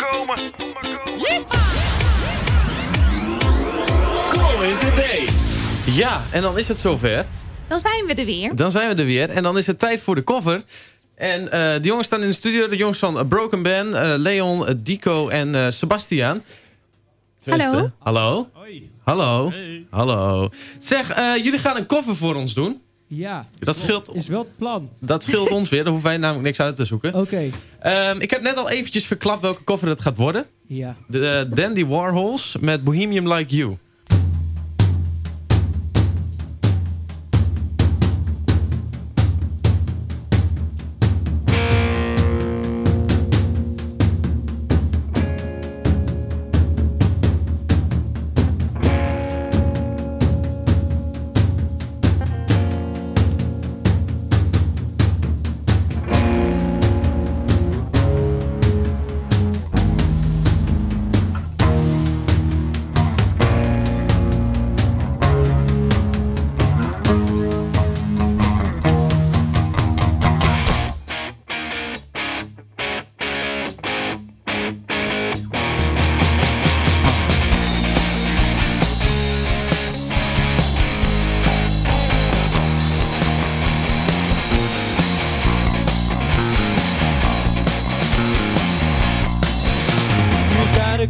komen. Going today. Ja, en dan is het zover. Dan zijn we er weer. Dan zijn we er weer. En dan is het tijd voor de cover. En eh, de jongens staan in de studio. De jongens van Broken Ben, eh, Leon, eh, Dico en eh, Sebastiaan. Tenminste, Hallo. Hallo. Hoi. Hallo. Hallo. Zeg, eh, jullie gaan een cover voor ons doen. Ja, Dat scheelt, is wel het plan. dat scheelt ons weer. Daar hoeven wij namelijk niks uit te zoeken. Oké. Ehm, ik heb net al eventjes verklapt welke cover het gaat worden. Ja. De Dandy Warhols met Bohemian Like You.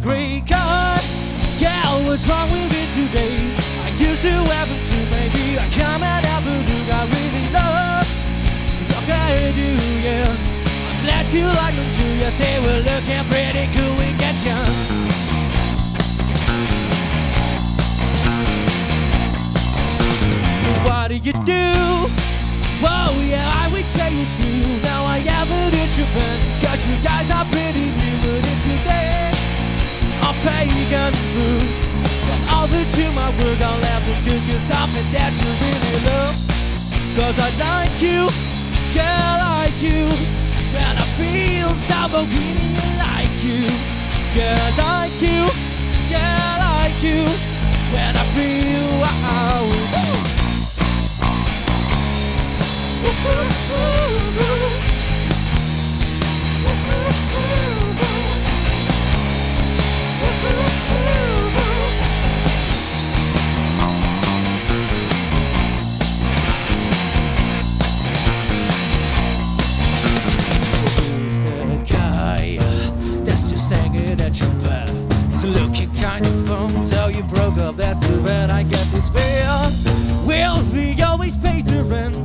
Great car. Yeah, what's wrong with it today? I used to have it too, maybe I come out of the blue. I really love what I do, yeah. I'm glad you like them too. You say we're looking pretty cool, we get you. So what do you do? Whoa, yeah, I would say it's you. Now I have it in Japan. Cause you guys are pretty You food. But over to my work, I'll have to cook you something that you really love. Cause I like you, girl, like you. And I feel so bohemian like you. Girl, like you, girl, like you. When I feel fair. Will he always pays the rent?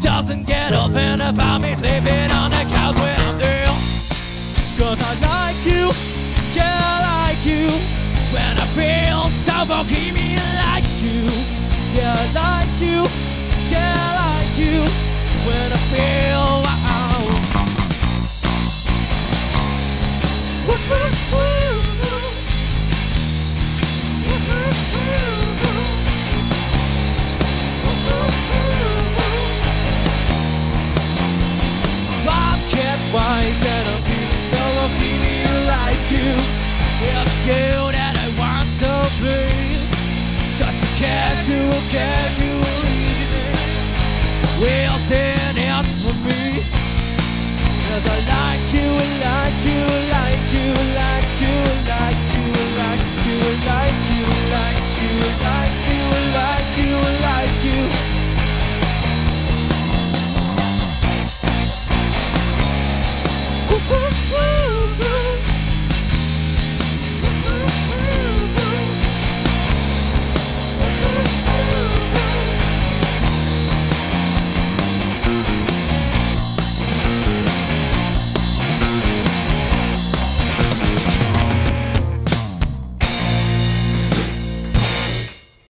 Doesn't get and about me sleeping on the couch when I'm there. Cause I like you, yeah, I like you. When I feel so bohemian like you. Yeah, I like you, yeah, I like you. When I feel It's you that I want to be. Such a casual, casual evening. Well, then it's for me. Cause I like you, like you, like you, like you, like you,